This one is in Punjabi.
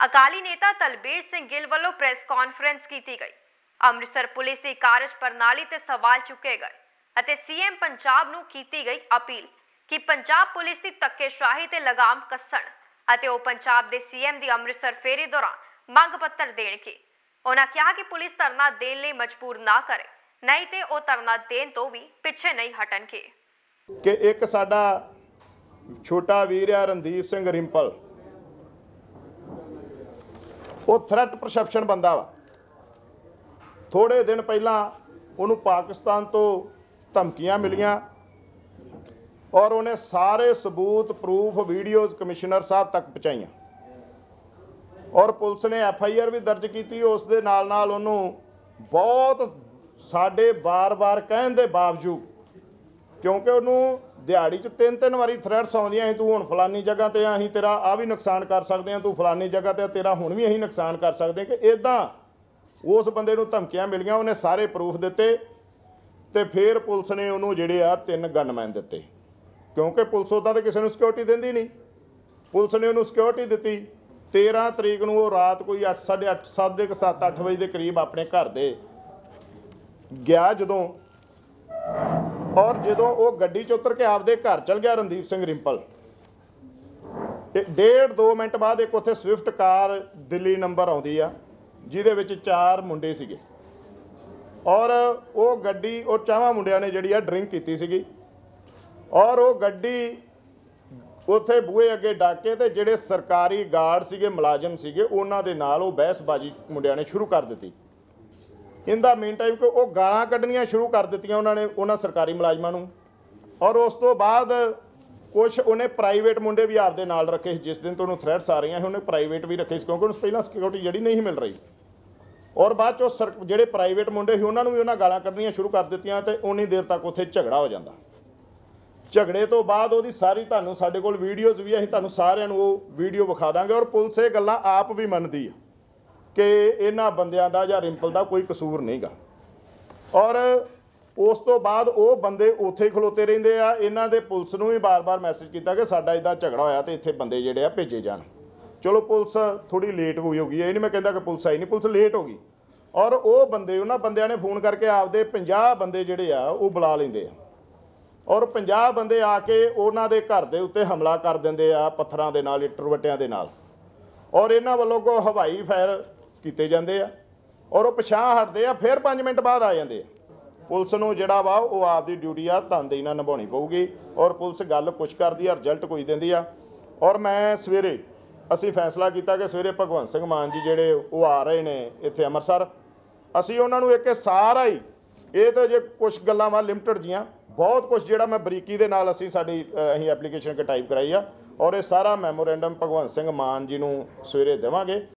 ਅਕਾਲੀ ਨੇਤਾ ਤਲਬੀਰ ਸਿੰਘ ਗਿੱਲ ਵੱਲੋਂ ਪ੍ਰੈਸ ਕਾਨਫਰੰਸ ਕੀਤੀ ਗਈ। ਅੰਮ੍ਰਿਤਸਰ ਪੁਲਿਸ ਦੀ ਕਾਰਜ ਪ੍ਰਣਾਲੀ ਤੇ ਸਵਾਲ ਚੁੱਕੇ ਗਏ ਅਤੇ ਸੀਐਮ ਪੰਜਾਬ ਨੂੰ ਕੀਤੀ ਗਈ ਅਪੀਲ ਕਿ ਪੰਜਾਬ ਪੁਲਿਸ ਦੀ ਧੱਕੇਸ਼ਾਹੀ ਤੇ ਲਗਾਮ ਕੱਸਣ ਅਤੇ ਉਹ ਪੰਜਾਬ ਦੇ ਸੀਐਮ ਦੀ ਅੰਮ੍ਰਿਤਸਰ ਫੇਰੀ ਦੌਰਾਨ ਮੰਗ ਪੱਤਰ ਦੇਣਗੇ। ਉਹਨਾਂ ਕਿਹਾ ਕਿ ਪੁਲਿਸ ਧਰਨਾ ਦੇਣ ਲਈ ਮਜਬੂਰ ਨਾ ਕਰੇ, ਨਹੀਂ ਤੇ ਉਹ ਧਰਨਾ ਦੇਣ ਤੋਂ ਵੀ ਪਿੱਛੇ ਨਹੀਂ ਹਟਣਗੇ। ਕਿ ਇੱਕ ਸਾਡਾ ਛੋਟਾ ਵੀਰ ਆ ਰਣਦੀਪ ਸਿੰਘ ਰਿੰਪਲ ਉਹ ਥ੍ਰੈਟ ਪਰਸੈਪਸ਼ਨ ਬੰਦਾ ਵਾ। ਥੋੜੇ ਦਿਨ ਪਹਿਲਾਂ ਉਹਨੂੰ ਪਾਕਿਸਤਾਨ ਤੋਂ ਧਮਕੀਆਂ ਮਿਲੀਆਂ ਔਰ ਉਹਨੇ ਸਾਰੇ ਸਬੂਤ ਪ੍ਰੂਫ ਵੀਡੀਓਜ਼ ਕਮਿਸ਼ਨਰ ਸਾਹਿਬ ਤੱਕ ਪਹੁੰਚਾਈਆਂ। ਔਰ ਪੁਲਿਸ ਨੇ ਐਫ ਆਈ ਆਰ ਵੀ ਦਰਜ ਕੀਤੀ, ਉਸ ਦੇ ਨਾਲ ਨਾਲ ਉਹਨੂੰ ਬਹੁਤ ਸਾਡੇ ਬਾਰ-ਬਾਰ ਕਹਿਣ ਦੇ ਬਾਵਜੂਦ ਕਿਉਂਕਿ ਉਹਨੂੰ ਦਿਹਾੜੀ 'ਚ ਤਿੰਨ ਤਿੰਨ ਵਾਰੀ ਥ੍ਰੈਟਸ ਆਉਂਦੀਆਂ ਸੀ ਤੂੰ ਹੁਣ ਫਲਾਨੀ ਜਗ੍ਹਾ ਤੇ ਆ, ਅਸੀਂ ਤੇਰਾ ਆ ਵੀ ਨੁਕਸਾਨ ਕਰ ਸਕਦੇ ਆ ਤੂੰ ਫਲਾਨੀ ਜਗ੍ਹਾ ਤੇ ਆ, ਤੇਰਾ ਹੁਣ ਵੀ ਅਸੀਂ ਨੁਕਸਾਨ ਕਰ ਸਕਦੇ ਹਾਂ ਕਿ ਇਦਾਂ ਉਸ ਬੰਦੇ ਨੂੰ ਧਮਕੀਆਂ ਮਿਲੀਆਂ ਉਹਨੇ ਸਾਰੇ ਪ੍ਰੂਫ ਦਿੱਤੇ ਤੇ ਫਿਰ ਪੁਲਿਸ ਨੇ ਉਹਨੂੰ ਜਿਹੜੇ ਆ ਤਿੰਨ ਗਨਮੈਨ ਦਿੱਤੇ। ਕਿਉਂਕਿ ਪੁਲਿਸ ਉਦਾਂ ਤੇ ਕਿਸੇ ਨੂੰ ਸਿਕਿਉਰਿਟੀ ਦਿੰਦੀ ਨਹੀਂ। ਪੁਲਿਸ ਨੇ ਉਹਨੂੰ ਸਿਕਿਉਰਿਟੀ ਦਿੱਤੀ। 13 ਤਰੀਕ ਨੂੰ ਉਹ ਰਾਤ ਕੋਈ 8 8:30 7 8 ਵਜੇ ਦੇ ਕਰੀਬ ਆਪਣੇ ਘਰ ਦੇ ਗਿਆ ਜਦੋਂ ਔਰ ਜਦੋਂ ਉਹ ਗੱਡੀ 'ਚ ਉਤਰ ਕੇ ਆਪਦੇ ਘਰ ਚਲ ਗਿਆ ਰਣਦੀਪ ਸਿੰਘ ਰਿੰਪਲ, ਤੇ ਡੇਢ 2 ਮਿੰਟ ਬਾਅਦ ਇੱਕ ਉੱਥੇ ਸਵਿਫਟ ਕਾਰ ਦਿੱਲੀ ਨੰਬਰ ਆਉਂਦੀ ਆ, ਜਿਹਦੇ ਵਿੱਚ ਚਾਰ ਮੁੰਡੇ ਸੀਗੇ। ਔਰ ਉਹ ਗੱਡੀ, ਉਹ ਚਾਹਾਂ ਮੁੰਡਿਆਂ ਨੇ ਜਿਹੜੀ ਆ ਡਰਿੰਕ ਕੀਤੀ ਸੀਗੀ। ਔਰ ਉਹ ਗੱਡੀ ਉੱਥੇ ਬੂਹੇ ਅੱਗੇ ਡਾਕੇ ਤੇ ਜਿਹੜੇ ਸਰਕਾਰੀ ਗਾਰਡ ਸੀਗੇ, ਮੁਲਾਜ਼ਮ ਸੀਗੇ, ਉਹਨਾਂ ਦੇ ਨਾਲ ਉਹ ਬਹਿਸਬਾਜ਼ੀ ਮੁੰਡਿਆਂ ਨੇ ਸ਼ੁਰੂ ਕਰ ਦਿੱਤੀ। ਇਹਦਾ ਮੇਨ ਟਾਈਮ ਕਿ ਉਹ ਗਾਲਾਂ ਕੱਢਣੀਆਂ ਸ਼ੁਰੂ ਕਰ ਦਿੱਤੀਆਂ ਉਹਨਾਂ ਨੇ ਉਹਨਾਂ ਸਰਕਾਰੀ ਮੁਲਾਜ਼ਮਾਂ ਨੂੰ। ਔਰ ਉਸ ਤੋਂ ਬਾਅਦ ਕੁਝ ਉਹਨੇ ਪ੍ਰਾਈਵੇਟ ਮੁੰਡੇ ਵੀ ਆਪਦੇ ਨਾਲ ਰੱਖੇ ਸੀ, ਜਿਸ ਦਿਨ ਤੋਂ ਉਹਨੂੰ ਥ੍ਰੈਟਸ ਆ ਰਹੀਆਂ ਸੀ, ਉਹਨੇ ਪ੍ਰਾਈਵੇਟ ਵੀ ਰੱਖੇ ਸੀ, ਕਿਉਂਕਿ ਉਹਨੂੰ ਪਹਿਲਾਂ ਸਿਕਿਉਰਿਟੀ ਜਿਹੜੀ ਨਹੀਂ ਮਿਲ ਰਹੀ। ਔਰ ਬਾਅਦ ਚੋਂ ਸਰ, ਜਿਹੜੇ ਪ੍ਰਾਈਵੇਟ ਮੁੰਡੇ ਸੀ, ਉਹਨਾਂ ਨੂੰ ਵੀ ਉਹਨਾਂ ਗਾਲਾਂ ਕੱਢਣੀਆਂ ਸ਼ੁਰੂ ਕਰ ਦਿੱਤੀਆਂ ਤੇ ਉਨੀ ਦੇਰ ਤੱਕ ਉੱਥੇ ਝਗੜਾ ਹੋ ਜਾਂਦਾ। ਝਗੜੇ ਤੋਂ ਬਾਅਦ ਉਹਦੀ ਸਾਰੀ ਤੁਹਾਨੂੰ ਸਾਡੇ ਕੋਲ ਵੀਡੀਓਜ਼ ਵੀ ਅਸੀਂ ਤੁਹਾਨੂੰ ਸਾਰਿਆਂ ਨੂੰ ਉਹ ਵੀਡੀਓ ਵਿਖਾ ਦਾਂਗੇ। ਔਰ ਪੁਲਿਸ ਇਹ ਗੱਲਾਂ ਆਪ ਵੀ ਮੰਨਦੀ ਆ। ਕਿ ਇਹਨਾਂ ਬੰਦਿਆਂ ਦਾ ਜਾਂ ਰਿੰਪਲ ਦਾ ਕੋਈ ਕਸੂਰ ਨਹੀਂਗਾ। ਔਰ ਉਸ ਤੋਂ ਬਾਅਦ ਉਹ ਬੰਦੇ ਉੱਥੇ ਹੀ ਖਲੋਤੇ ਰਹਿੰਦੇ ਆ। ਇਹਨਾਂ ਦੇ ਪੁਲਿਸ ਨੂੰ ਵੀ ਬਾਰ-ਬਾਰ ਮੈਸੇਜ ਕੀਤਾ ਕਿ ਸਾਡਾ ਇਦਾਂ ਝਗੜਾ ਹੋਇਆ ਤੇ ਇੱਥੇ ਬੰਦੇ ਜਿਹੜੇ ਆ ਭੇਜੇ ਜਾਣ। ਚਲੋ ਪੁਲਿਸ ਥੋੜੀ ਲੇਟ ਹੋਈ ਹੋਗੀ ਇਹ ਨਹੀਂ ਮੈਂ ਕਹਿੰਦਾ ਕਿ ਪੁਲਿਸ ਆਈ ਨਹੀਂ ਪੁਲਿਸ ਲੇਟ ਹੋ ਗਈ। ਔਰ ਉਹ ਬੰਦੇ, ਉਹਨਾਂ ਬੰਦਿਆਂ ਨੇ ਫੋਨ ਕਰਕੇ ਆਪਦੇ 50 ਬੰਦੇ ਜਿਹੜੇ ਆ, ਉਹ ਬੁਲਾ ਲੈਂਦੇ ਆ। ਔਰ 50 ਬੰਦੇ ਆ ਕੇ ਉਹਨਾਂ ਦੇ ਘਰ ਦੇ ਉੱਤੇ ਹਮਲਾ ਕਰ ਦਿੰਦੇ ਆ, ਪੱਥਰਾਂ ਦੇ ਨਾਲ, ਇੱਟਰ ਵੱਟਿਆਂ ਦੇ ਨਾਲ। ਔਰ ਇਹਨਾਂ ਵੱਲੋਂ ਕੋ ਹਵਾਈ ਫਾਇਰ ਕੀਤੇ ਜਾਂਦੇ ਆ ਔਰ ਉਹ ਪਛਾਣ ਹਟਦੇ ਆ, ਫਿਰ 5 ਮਿੰਟ ਬਾਅਦ ਆ ਜਾਂਦੇ ਆ। ਪੁਲਿਸ ਨੂੰ ਜਿਹੜਾ ਵਾ, ਉਹ ਆਪਦੀ ਡਿਊਟੀ ਆ ਤਨਦੇਹੀ ਨਾਲ ਨਿਭਾਉਣੀ ਪਊਗੀ ਔਰ ਪੁਲਿਸ ਗੱਲ ਕੁਛ ਕਰਦੀ ਆ, ਰਿਜ਼ਲਟ ਕੋਈ ਦਿੰਦੀ ਆ। ਔਰ ਮੈਂ ਸਵੇਰੇ, ਅਸੀਂ ਫੈਸਲਾ ਕੀਤਾ ਕਿ ਸਵੇਰੇ ਭਗਵੰਤ ਸਿੰਘ ਮਾਨ ਜੀ ਜਿਹੜੇ ਉਹ ਆ ਰਹੇ ਨੇ ਇੱਥੇ ਅੰਮ੍ਰਿਤਸਰ, ਅਸੀਂ ਉਹਨਾਂ ਨੂੰ ਇੱਕ ਸਾਰਾ ਹੀ, ਇਹ ਤਾਂ ਜੇ ਕੁਝ ਗੱਲਾਂ ਵਾ ਲਿਮਟਡ ਜੀਆਂ, ਬਹੁਤ ਕੁਝ ਜਿਹੜਾ ਮੈਂ ਬਰੀਕੀ ਦੇ ਨਾਲ ਅਸੀਂ ਸਾਡੀ ਅਸੀਂ ਐਪਲੀਕੇਸ਼ਨ ਕੇ ਟਾਈਪ ਕਰਾਈ ਆ ਔਰ ਇਹ ਸਾਰਾ ਮੈਮੋਰੈਂਡਮ ਭਗਵੰਤ ਸਿੰਘ ਮਾਨ ਜੀ ਨੂੰ ਸਵੇਰੇ ਦੇਵਾਂਗੇ।